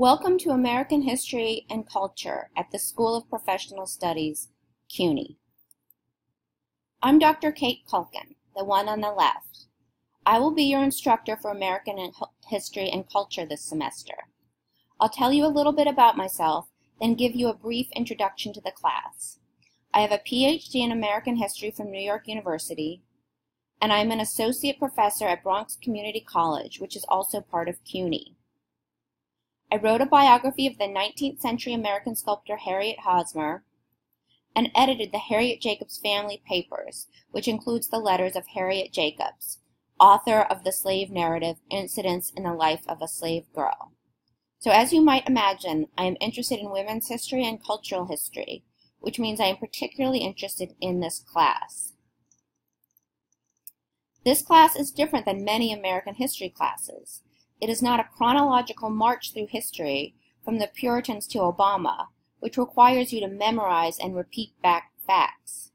Welcome to American History and Culture at the School of Professional Studies, CUNY. I'm Dr. Kate Culkin, the one on the left. I will be your instructor for American History and Culture this semester. I'll tell you a little bit about myself, then give you a brief introduction to the class. I have a PhD in American History from New York University, and I'm an associate professor at Bronx Community College, which is also part of CUNY. I wrote a biography of the 19th century American sculptor Harriet Hosmer and edited the Harriet Jacobs Family Papers, which includes the letters of Harriet Jacobs, author of the slave narrative Incidents in the Life of a Slave Girl. So as you might imagine, I am interested in women's history and cultural history, which means I am particularly interested in this class. This class is different than many American history classes. It is not a chronological march through history from the Puritans to Obama, which requires you to memorize and repeat back facts.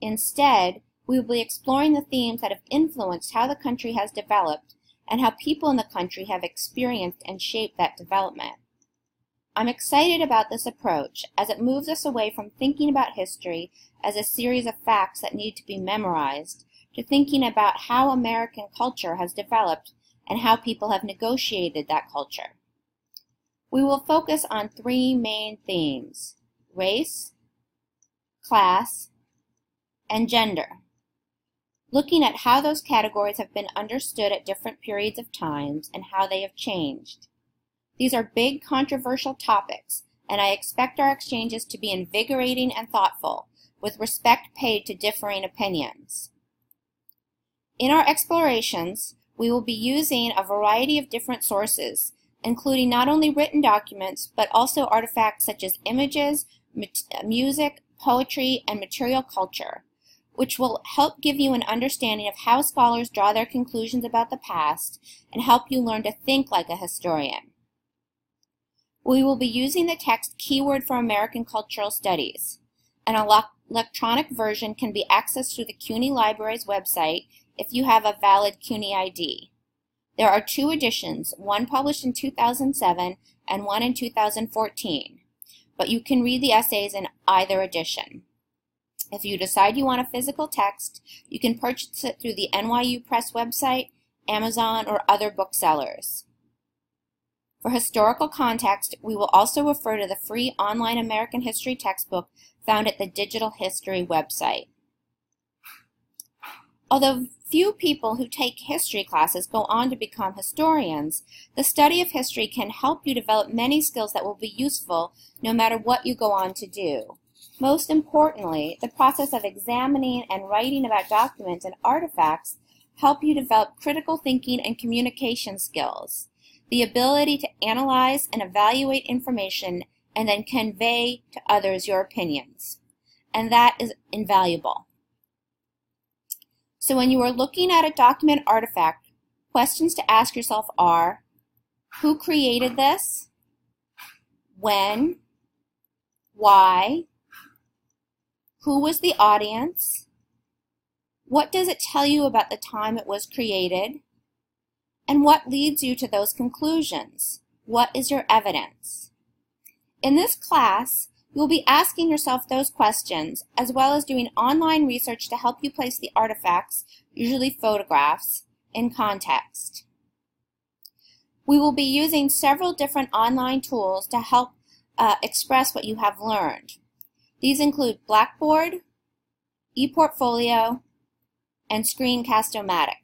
Instead, we will be exploring the themes that have influenced how the country has developed and how people in the country have experienced and shaped that development. I'm excited about this approach as it moves us away from thinking about history as a series of facts that need to be memorized to thinking about how American culture has developed and how people have negotiated that culture. We will focus on three main themes race, class, and gender looking at how those categories have been understood at different periods of times and how they have changed. These are big controversial topics, and I expect our exchanges to be invigorating and thoughtful, with respect paid to differing opinions. In our explorations, we will be using a variety of different sources, including not only written documents, but also artifacts such as images, music, poetry, and material culture, which will help give you an understanding of how scholars draw their conclusions about the past and help you learn to think like a historian. We will be using the text Keyword for American Cultural Studies. An electronic version can be accessed through the CUNY Library's website if you have a valid CUNY ID. There are two editions, one published in 2007 and one in 2014, but you can read the essays in either edition. If you decide you want a physical text, you can purchase it through the NYU Press website, Amazon, or other booksellers. For historical context, we will also refer to the free online American history textbook found at the Digital History website. Although few people who take history classes go on to become historians, the study of history can help you develop many skills that will be useful no matter what you go on to do. Most importantly, the process of examining and writing about documents and artifacts help you develop critical thinking and communication skills, the ability to analyze and evaluate information and then convey to others your opinions. And that is invaluable. So when you are looking at a document artifact, questions to ask yourself are, who created this? When? Why? Who was the audience? What does it tell you about the time it was created? And what leads you to those conclusions? What is your evidence? In this class, you will be asking yourself those questions, as well as doing online research to help you place the artifacts, usually photographs, in context. We will be using several different online tools to help uh, express what you have learned. These include Blackboard, ePortfolio, and Screencast-O-Matic.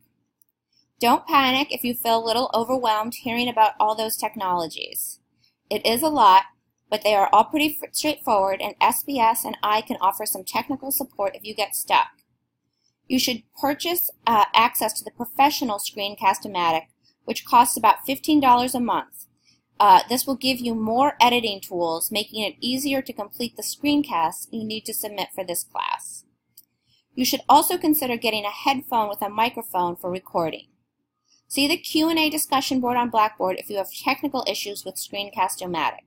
Don't panic if you feel a little overwhelmed hearing about all those technologies. It is a lot, but they are all pretty straightforward and SPS and I can offer some technical support if you get stuck. You should purchase uh, access to the professional Screencast-O-Matic, which costs about $15 a month. Uh, this will give you more editing tools, making it easier to complete the screencasts you need to submit for this class. You should also consider getting a headphone with a microphone for recording. See the Q&A discussion board on Blackboard if you have technical issues with Screencast-O-Matic.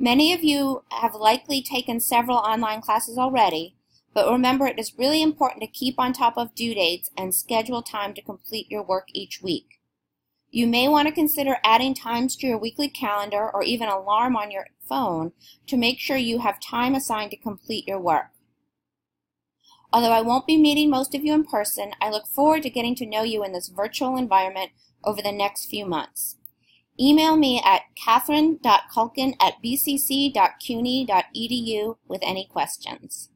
Many of you have likely taken several online classes already, but remember it is really important to keep on top of due dates and schedule time to complete your work each week. You may want to consider adding times to your weekly calendar or even alarm on your phone to make sure you have time assigned to complete your work. Although I won't be meeting most of you in person, I look forward to getting to know you in this virtual environment over the next few months. Email me at catherine.culkin at bcc.cuny.edu with any questions.